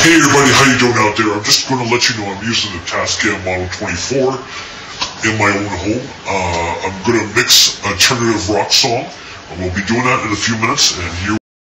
Hey everybody, how you doing out there? I'm just going to let you know I'm using the Tascam Model 24 in my own home. Uh, I'm going to mix alternative rock song. We'll be doing that in a few minutes, and here